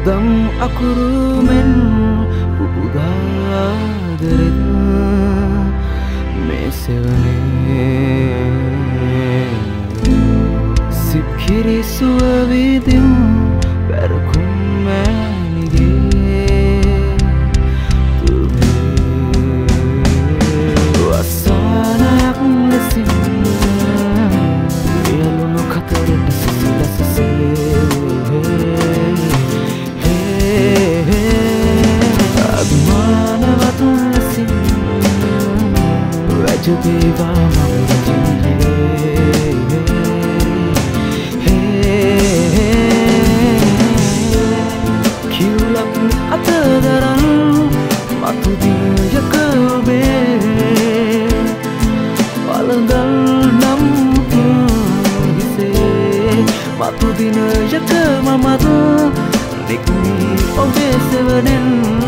මුදම් අකුරුමෙන් පුපුදාදරෙන මේ සෙවනේ. සික්කිරි සුවවිදිම් පැරකුම්මෑ Raja deva mawira Kiulap atadaran Matu dia yakabe Palangal nam hise Matu dina yaka mamatu Nikmi ove sevanen